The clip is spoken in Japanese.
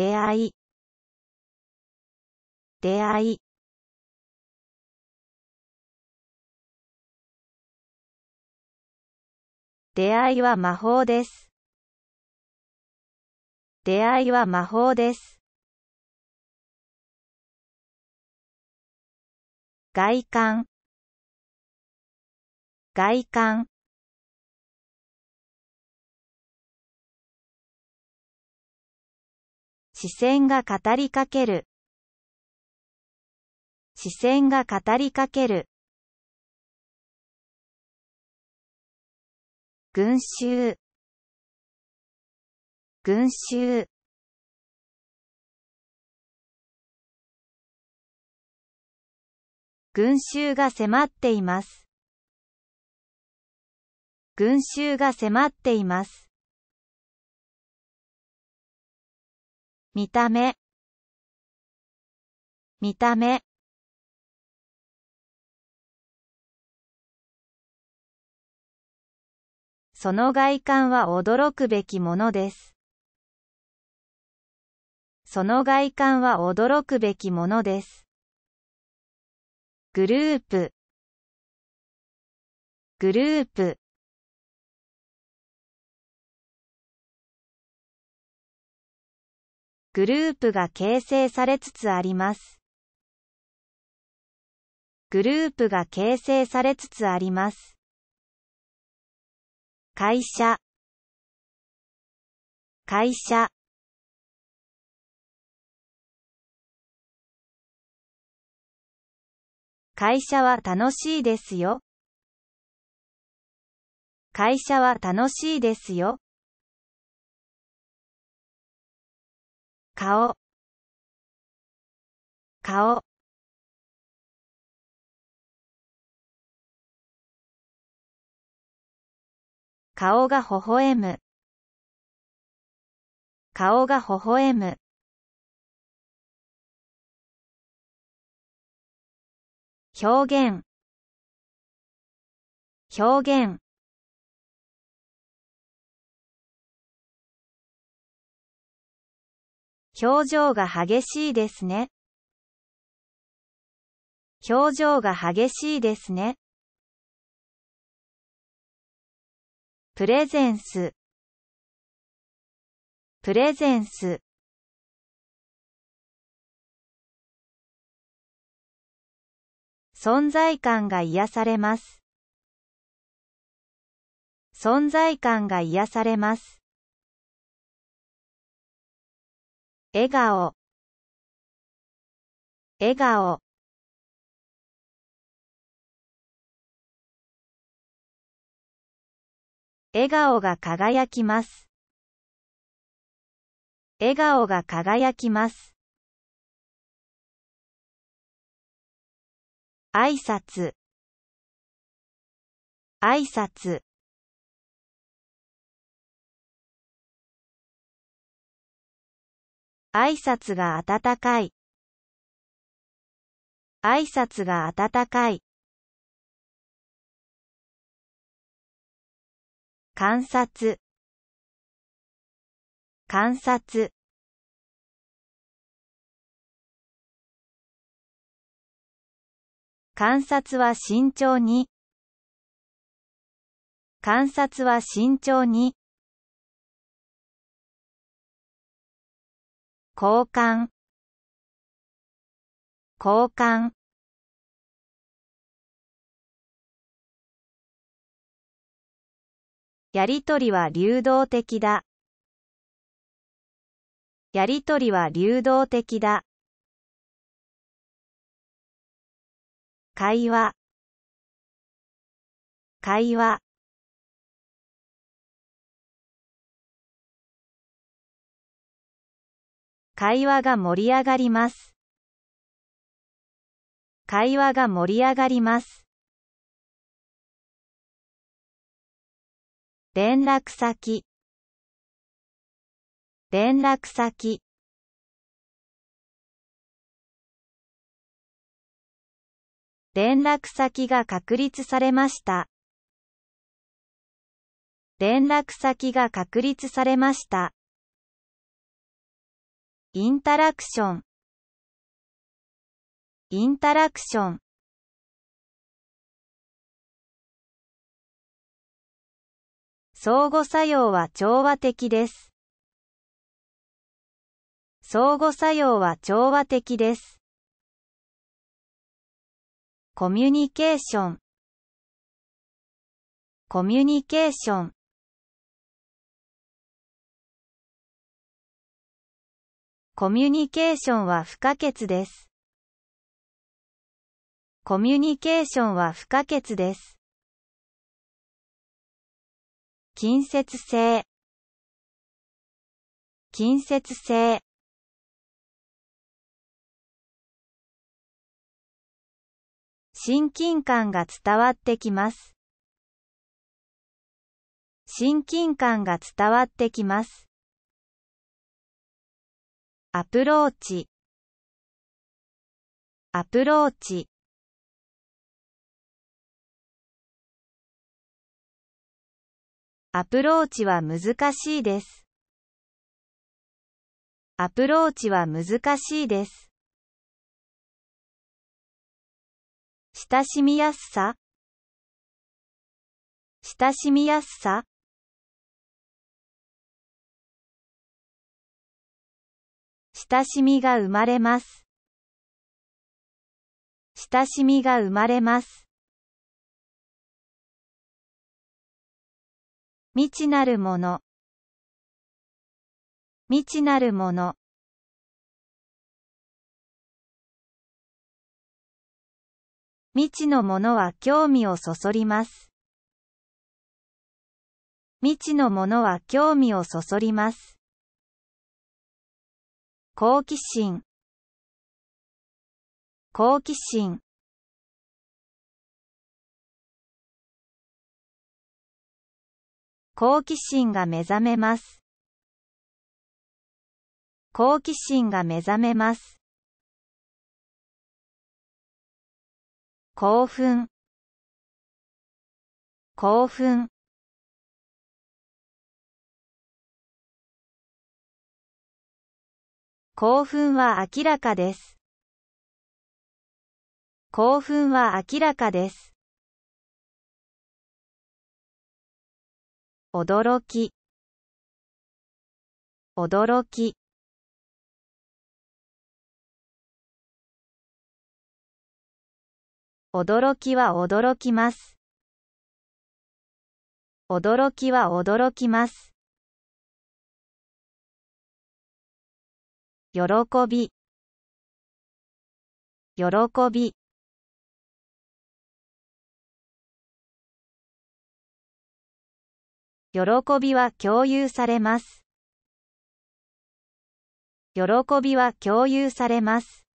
出会い出会い出会いは魔法です。出会いは魔法です。外観外観視線が語りかける。視線が語りかける。群衆。群衆。群衆が迫っています。群衆が迫っています。見た目見た目その外観は驚くべきものです。その外観は驚くべきものです。グループグループグループが形成されつつあります。グループが形成されつつあります。会社会社会社は楽しいですよ。会社は楽しいですよ。顔。顔。顔が微笑む。顔が微笑む。表現。表現。表情が激しいですね。表情が激しいですね。プレゼンス。プレゼンス。存在感が癒されます。存在感が癒されます。笑顔笑顔笑顔が輝きます。笑顔が輝きます。挨拶挨拶挨拶が温かい。挨拶が温かい。観察。観察。観察は慎重に。観察は慎重に。交換交換やりとりは流動的だ。やりとりは流動的だ。会話会話会話が盛り上がります。会話が盛り上がります。連絡先連絡先連絡先が確立されました。連絡先が確立されました。インタラクションインタラクション相互作用は調和的です。相互作用は調和的です。コミュニケーションコミュニケーションコミュニケーションは不可欠です。コミュニケーションは不可欠です。近接性近接性親近感が伝わってきます。親近感が伝わってきます。アプローチアプローチアプローチは難しいです。アプローチは難しいです。親しみやすさ親しみやすさ親しみが生まれます。親しみが生まれます。未知なるもの未知なるもの未知のものは興味をそそります。未知のものは興味をそそります。好奇心好奇心好奇心が目覚めます。好奇心が目覚めます。興奮興奮興奮は明らかです。興奮は明らかです。驚き驚き驚きは驚きます。驚きは驚きます。喜び喜び喜びは共有されます。喜びは共有されます。